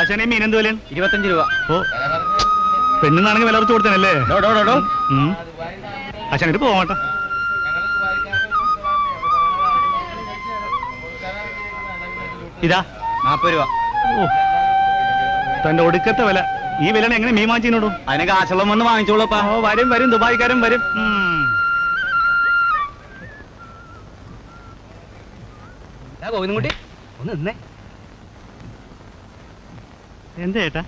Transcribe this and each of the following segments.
ആശാനെ മീൻ എന്ത് വിലയാണ്? ഇരുപത്തഞ്ച് രൂപ. ഓ പെണ്ണുന്നാണെങ്കിൽ വില കുറച്ച് കൊടുത്തനല്ലേ. ആശാനെ പോകട്ടെ ഇതാ. നാപ്പത് രൂപ. ഓ തന്റെ ഒടുക്കത്തെ വില. ഈ വിലനെ എങ്ങനെ മീൻ വാങ്ങിച്ചിനോടു അതിനൊക്കെ ആശ്രമം വന്ന് വാങ്ങിച്ചോളപ്പാ ഓ വരും വരും. ദുബായിക്കാരും വരും. ഗോവിന്ദൻകുട്ടി ഒന്ന് നിന്നേ. എന്താ ചേട്ടാ?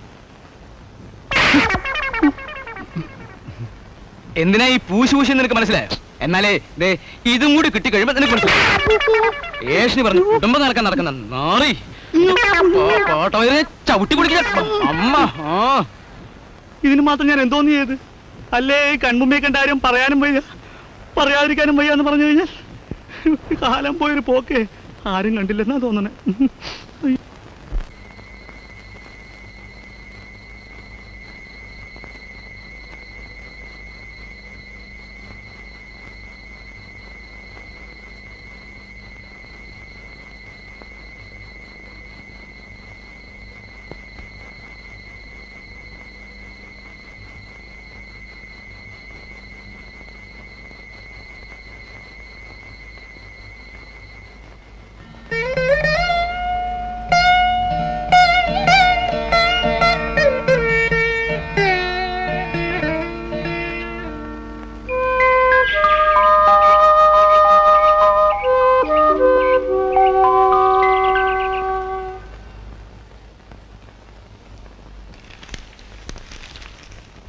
എന്തിനാ ഈ പൂശ് പൂശ് നിനക്ക് മനസ്സിലായോ? എന്നാലേ ദേ ഇതും കൂടി കിട്ടി കഴിയുമ്പോ നിനക്ക് ഏഷണി പറഞ്ഞു കുടുംബം നടക്കാൻ നടക്കുന്ന നാറി. കോട്ടോ ചവിട്ടി കുടിക്കില്ല അമ്മ ആ. ഇതിന് മാത്രം ഞാൻ എന്തോന്ന് ചെയ്ത്? അല്ലേ ഈ കൺമുമ്പേ കണ്ടാരും പറയാനും വയ്യ? പറയാതിരിക്കാനും വയ്യ എന്ന് പറഞ്ഞു കഴിഞ്ഞാൽ കാലം പോയൊരു പോക്കേ. ആരും കണ്ടില്ലെന്നാ തോന്നണേ.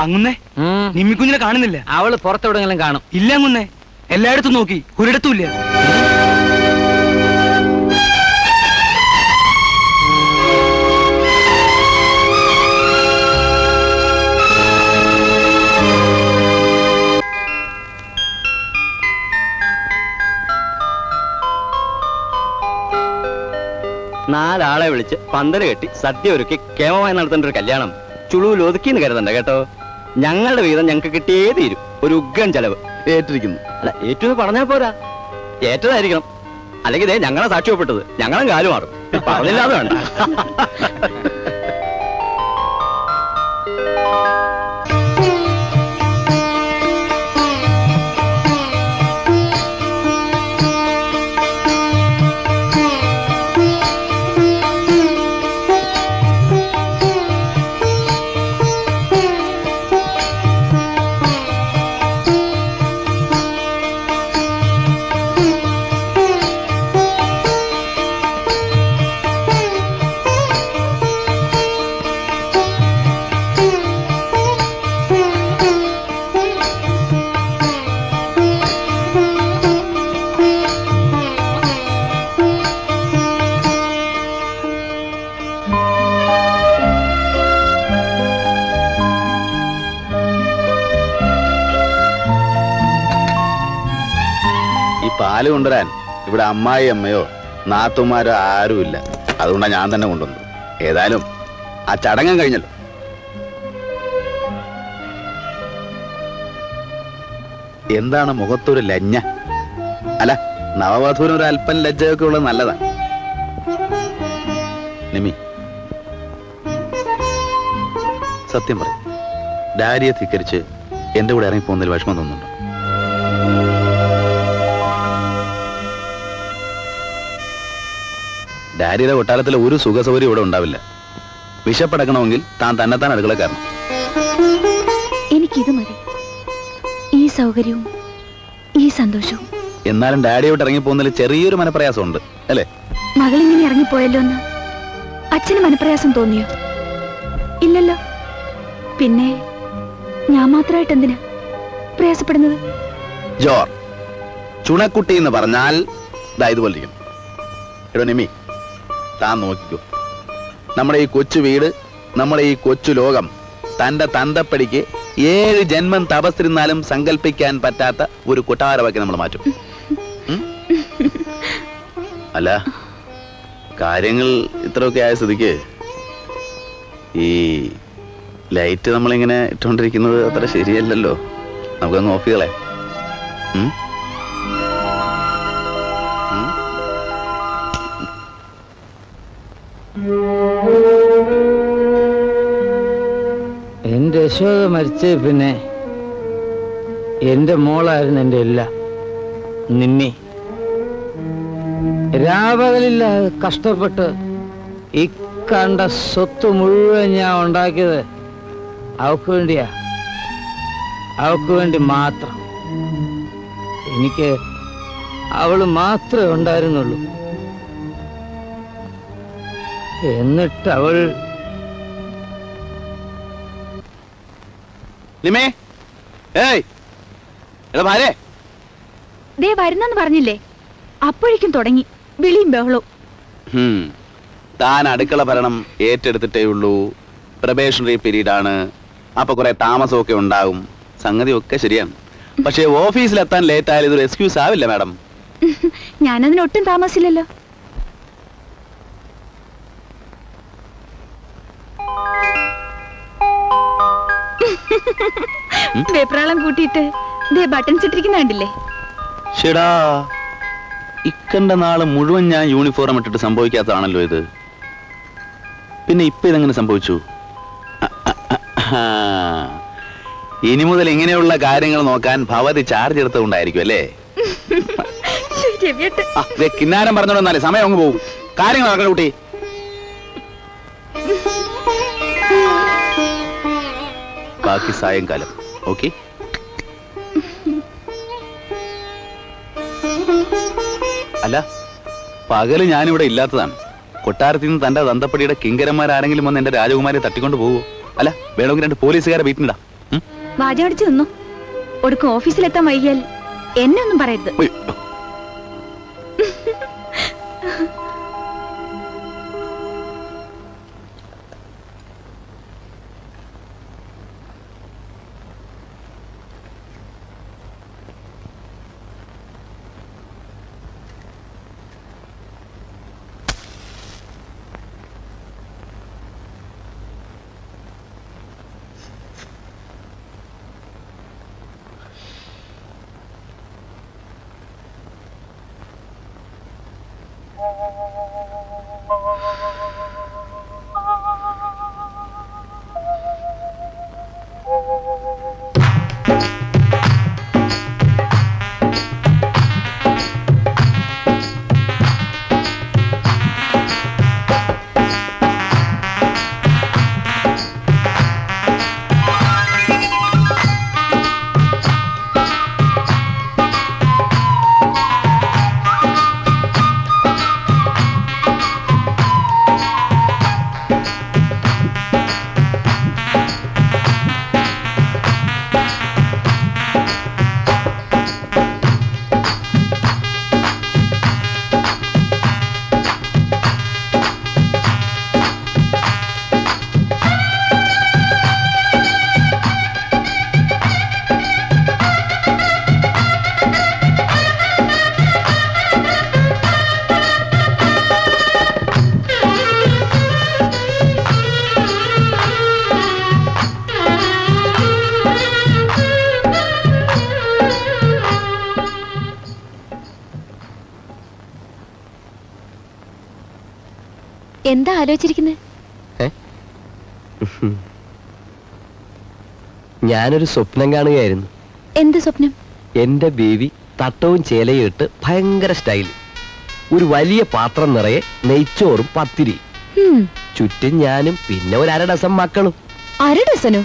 അങ്ങുന്നേ നിമ്മിക്കുഞ്ഞിനെ കാണുന്നില്ല. അവൾ പുറത്തെവിടെങ്കിലും കാണും. ഇല്ല അങ്ങുന്നേ എല്ലായിടത്തും നോക്കി ഒരിടത്തും ഇല്ല നാലാളെ വിളിച്ച് പന്തൽ കെട്ടി സദ്യ ഒരുക്കി കേമമായി നടത്തേണ്ട ഒരു കല്യാണം. ചുളുവിൽ ഒതുക്കിന്ന് കരുതണ്ട കേട്ടോ? ഞങ്ങളുടെ വീതം ഞങ്ങൾക്ക് കിട്ടിയേ തീരും. ഒരു ഉഗ്രൻ ചെലവ് ഏറ്റിരിക്കുന്നു. അല്ല ഏറ്റു പറഞ്ഞാൽ പോരാ. ഏറ്റതായിരിക്കണം. അല്ലെങ്കിൽ ഇതേ ഞങ്ങളെ സാക്ഷ്യപ്പെട്ടത് ഞങ്ങളും കാലു മാറും. പറഞ്ഞില്ലാതെ വേണ്ട. പാൽ കൊണ്ടുവരാൻ ഇവിടെ അമ്മായി അമ്മയോ നാത്തുമാരോ ആരുമില്ല. അതുകൊണ്ടാണ് ഞാൻ തന്നെ കൊണ്ടുവന്നത്. ഏതായാലും ആ ചടങ്ങം കഴിഞ്ഞല്ലോ. എന്താണ് മുഖത്തൊരു ലജ്ഞ? അല്ല നവവധൂന് ഒരു അല്പം ലജ്ജയൊക്കെ ഉള്ളത് നല്ലതാണ് നിമി സത്യം പറയും. ഡാരിയെ ധിക്കരിച്ച് എന്റെ കൂടെ ഇറങ്ങി പോകുന്നതിൽ വിഷമം തോന്നുന്നുണ്ടോ? ഡാരിയുടെ കൊട്ടാരത്തിൽ ഒരു സുഖസൗകര്യം ഇവിടെ ഉണ്ടാവില്ല. വിശപ്പടക്കണമെങ്കിൽ താൻ തന്നെത്താൻ അടുക്കള കയറണം. എനിക്കിത് മതി. ഈ സൗകര്യവും ഈ സന്തോഷവും. എന്നാലും ഡാഡിയോട്ട് ഇറങ്ങി പോകുന്നതിൽ ചെറിയൊരു മനപ്രയാസമുണ്ട് അല്ലേ? മകളിങ്ങനെ ഇറങ്ങിപ്പോയല്ലോ എന്ന് അച്ഛന് മനപ്രയാസം തോന്നിയോ? ഇല്ലല്ലോ. പിന്നെ ഞാൻ മാത്രമായിട്ട് എന്തിനാ പ്രയാസപ്പെടുന്നത്? ജോർ ചുണക്കുട്ടി എന്ന് പറഞ്ഞാൽ ഇതായതുപോലെ ഇതുപോലെ നിമി താൻ നോക്കിക്കോ. നമ്മുടെ ഈ കൊച്ചു വീട് നമ്മുടെ ഈ കൊച്ചു ലോകം തന്റെ തന്തപ്പടിക്ക് ഏഴ് ജന്മം തപസ്സിരുന്നാലും സങ്കല്പിക്കാൻ പറ്റാത്ത ഒരു കൊട്ടാരമാക്കി നമ്മൾ മാറ്റും? അല്ല കാര്യങ്ങൾ ഇത്രയൊക്കെ ആയ സ്ഥിതിക്ക് ഈ ലൈറ്റ് നമ്മളിങ്ങനെ ഇട്ടുകൊണ്ടിരിക്കുന്നത് അത്ര ശരിയല്ലല്ലോ. നമുക്കൊന്ന് ഓഫ് ചെയ്യളേ യശോദ മരിച്ച പിന്നെ എന്റെ മോളായിരുന്നു എന്റെ എല്ലാം നിന്നെ. രാപകലില്ലാതെ കഷ്ടപ്പെട്ട് ഈ കണ്ട സ്വത്ത് മുഴുവൻ ഞാൻ ഉണ്ടാക്കിയത് അവക്ക് വേണ്ടിയാ. അവക്ക് വേണ്ടി മാത്രം. എനിക്ക് അവൾ മാത്രമേ ഉണ്ടായിരുന്നുള്ളൂ. എന്നിട്ട് അവൾ നിമേ. ഏയ്. എടാ ഭാര്യ. ദേ വരുന്നെന്ന് പറഞ്ഞില്ലേ? അപ്പോഴേക്കും തുടങ്ങി. വിളിയും ബഹളവും. താൻ അടുക്കള ഭരണം ഏറ്റെടുത്തിട്ടേ ഉള്ളൂ. പ്രൊബേഷണറി പീരീഡ് ആണ് അപ്പൊ കുറെ താമസമൊക്കെ ഉണ്ടാകും. സംഗതി ഒക്കെ ശരിയാണ്. പക്ഷേ ഓഫീസിലെത്താൻ ലേറ്റ് ആയാലും ഇതൊരു എക്സ്ക്യൂസ് ആവില്ല മാഡം. ഞാനതിന് ഒട്ടും താമസിച്ചില്ലല്ലോ. വെപ്രാളം കൂട്ടിയിട്ട് ദേ ബട്ടൺസ് ഇട്ടിരിക്കുന്ന കണ്ടില്ലേ ഷെടാ ഇക്കണ്ട നാൾ മുഴുവൻ ഞാൻ യൂണിഫോം ഇട്ടിട്ട് സംഭവിക്കാത്തതാണല്ലോ ഇത്. പിന്നെ ഇപ്പൊ ഇതെങ്ങനെ സംഭവിച്ചു. ഇനി മുതൽ ഇങ്ങനെയുള്ള കാര്യങ്ങൾ നോക്കാൻ ഭവതി ചാർജ് എടുത്തുകൊണ്ടായിരിക്കും അല്ലേ? കിന്നാരം പറഞ്ഞോണ്ടെന്നാലേ സമയം അങ്ങ് പോകും കാര്യങ്ങൾ നടക്കണം കുട്ടി. ബാക്കി സായങ്കാലം ഓക്കെ? അല്ല പകൽ ഞാനിവിടെ ഇല്ലാത്തതാണ്. കൊട്ടാരത്തിൽ നിന്ന് തന്റെ ദന്തപ്പടിയുടെ കിങ്കരന്മാരാരെങ്കിലും വന്ന് എന്റെ രാജകുമാരിയെ തട്ടിക്കൊണ്ട് പോകുമോ അല്ല വേണമെങ്കിൽ രണ്ട് പോലീസുകാരെ വീട്ടിനിടാം. വാജ അടിച്ചു നിന്നു. ഒടുക്കും ഓഫീസിലെത്താൻ വൈകിയാൽ എന്നെ ഒന്നും പറയരുത്. എന്താ ആലോചിച്ചിരിക്കുന്നത് ഞാനൊരു സ്വപ്നം കാണുകയായിരുന്നു. എന്ത് സ്വപ്നം? എന്റെ ബേബി തട്ടവും ചേലയും ഇട്ട് ഭയങ്കര സ്റ്റൈൽ ഒരു വലിയ പാത്രം നിറയെ നെയ്ച്ചോറും പത്തിരി. ചുറ്റും ഞാനും പിന്നെ ഒരു അര ഡസം മക്കളും. അര ഡസനോ?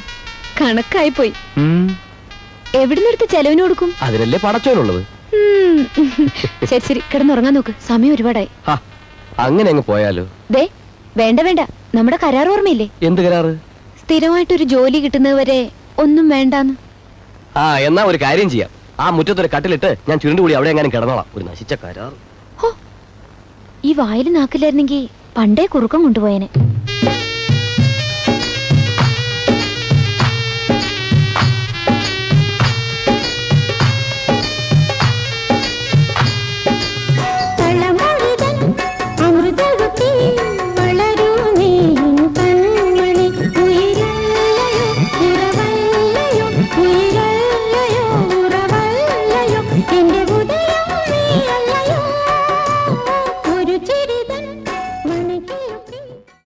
കണക്കായി പോയി എവിടുന്നെടുത്ത് ചെലവിന് കൊടുക്കും? അതിനല്ലേ പടച്ചോനുള്ളത്. ശരി ശരി. കിടന്നുറങ്ങാൻ നോക്ക്. സമയം ഒരുപാടായി. അങ്ങനെ അങ്ങ് പോയാലോ? ദേ വേണ്ട വേണ്ട. നമ്മുടെ കരാർ ഓർമ്മയില്ലേ? എന്ത് കരാറ്? സ്ഥിരമായിട്ടൊരു ജോലി കിട്ടുന്നതുവരെ ഒന്നും വേണ്ടാന്ന്. ആ എന്നാ ഒരു കാര്യം ചെയ്യാം. ആ മുറ്റത്തൊരു കട്ടിലിട്ട് ഞാൻ ചുരുണ്ടുകൂടി അവിടെ എങ്ങനെ കിടന്നോളാം. ഒരു നശിച്ച കരാർ ഈ വായിൽ നാക്കില്ലായിരുന്നെങ്കിൽ പണ്ടേ കുറുക്കം കൊണ്ടുപോയേനെ.